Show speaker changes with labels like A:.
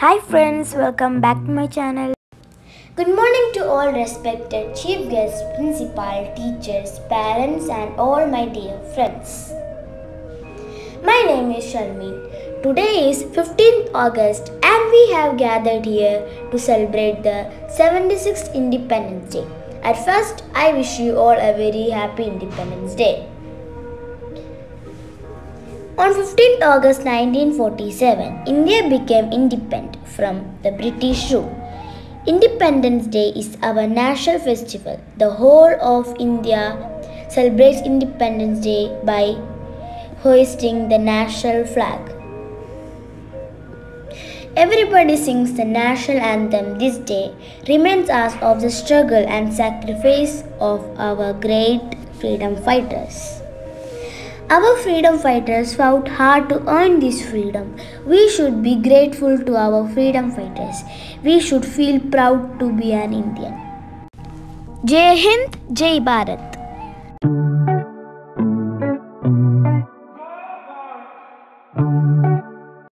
A: Hi friends, welcome back to my channel.
B: Good morning to all respected chief guests, principal, teachers, parents and all my dear friends. My name is Sharmeen. Today is 15th August and we have gathered here to celebrate the 76th Independence Day. At first, I wish you all a very happy Independence Day. On 15th August 1947, India became independent from the British rule. Independence Day is our national festival. The whole of India celebrates Independence Day by hoisting the national flag. Everybody sings the national anthem this day, reminds us of the struggle and sacrifice of our great freedom fighters. Our freedom fighters fought hard to earn this freedom. We should be grateful to our freedom fighters. We should feel proud to be an Indian.
A: Jai Hind, Jai Bharat.